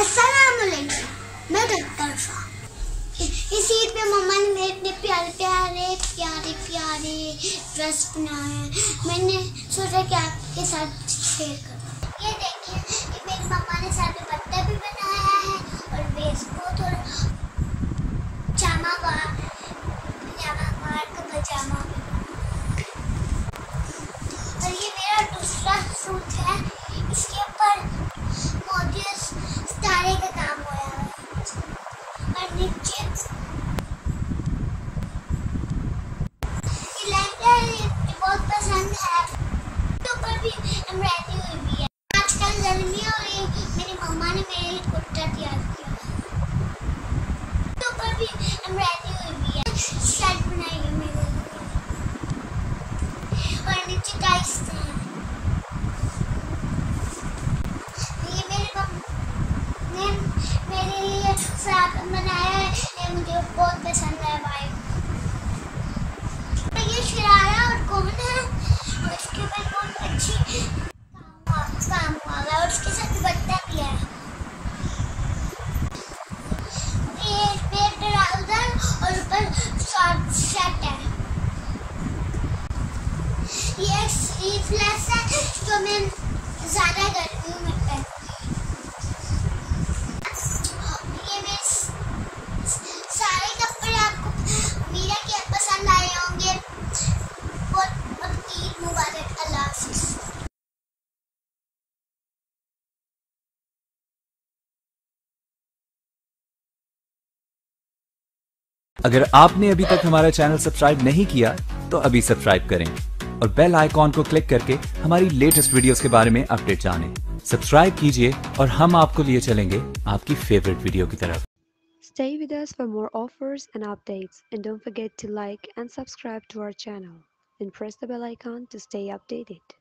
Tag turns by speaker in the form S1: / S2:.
S1: अस्सलामुअलैकुम मैं डॉक्टर शाह इस ईद पे मम्मा ने मेरे इतने प्यारे प्यारे प्यारे प्यारे ड्रेस बनाए हैं। मैंने सोचा कि आपके साथ शेयर करूँ। ये देखिए मेरी मम्मा ने साथ में पत्ता भी बनाया है और बेस को थोड़ा जामा बार पजामा बार का पजामा और ये मेरा दूसरा सूट है इसके ऊपर मोदी सितारे का काम हुआ है। और नीचे बहुत पसंद है। तो ऊपर भी एम्ब्रॉयडरी हुई भी है। आजकल गर्मी हो रही मेरी मम्मा ने मेरे लिए कुर्ता तैयार किया। तो ऊपर भी एम्ब्रॉयडरी हुई भी है। शर्ट बनाई है मेरे लिए और नीचे टाइस हैं ये मेरे मम- ने मेरे लिए बनाया है, ये मुझे बहुत पसंद है भाई। तो ये शरारा और कौन है? और इसके ऊपर बहुत अच्छी काम हुआ- है और उसके साथ दुपट्टा भी है। ये स्लीवलेस है, जो मैं ज़्यादा गर्मियों में पहनती हूँ ये मेरे स- सारे कपड़े आपको मीरा के पसंद आए होंगे और अब ईद मुबारक अल्लाह हाफिज़
S2: अगर आपने अभी तक हमारा चैनल सब्सक्राइब नहीं किया तो अभी सब्सक्राइब करें और बेल आइकॉन को क्लिक करके हमारी लेटेस्ट वीडियोस के बारे में अपडेट जानें सब्सक्राइब कीजिए और हम आपको लिए चलेंगे आपकी फेवरेट वीडियो की तरफ़
S3: Stay with us for more offers and updates, and don't forget to like and subscribe to our channel, and press the bell icon to stay updated.